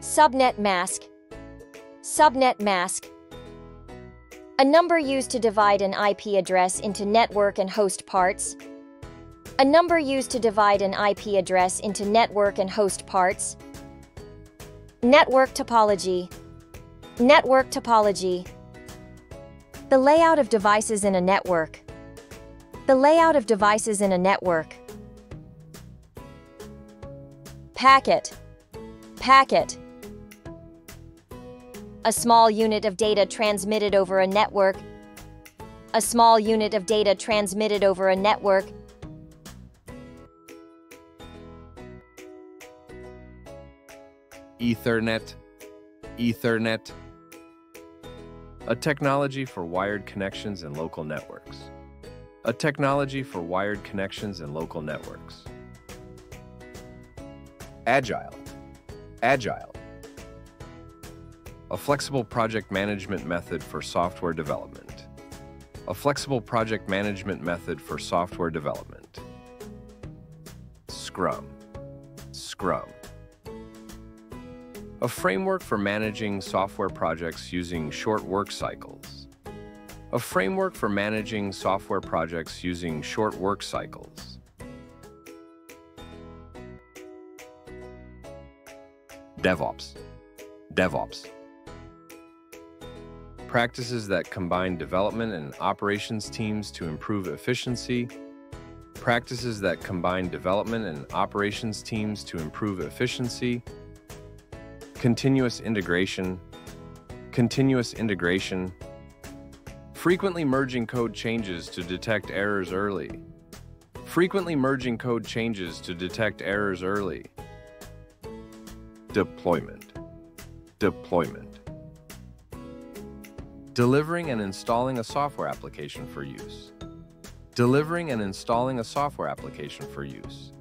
Subnet mask. Subnet mask. A number used to divide an IP address into network and host parts. A number used to divide an IP address into network and host parts. Network topology. Network topology. The layout of devices in a network. The layout of devices in a network. Packet. Packet. A small unit of data transmitted over a network. A small unit of data transmitted over a network. Ethernet, Ethernet, a technology for wired connections and local networks. A technology for wired connections and local networks. Agile, Agile, a flexible project management method for software development. A flexible project management method for software development. Scrum, Scrum a framework for managing software projects using short work cycles. A framework for managing software projects using short work cycles. DevOps. DevOps. Practices that combine development and operations teams to improve efficiency. Practices that combine development and operations teams to improve efficiency continuous integration, continuous integration, frequently merging code changes to detect errors early, frequently merging code changes to detect errors early, deployment, deployment, delivering and installing a software application for use, delivering and installing a software application for use.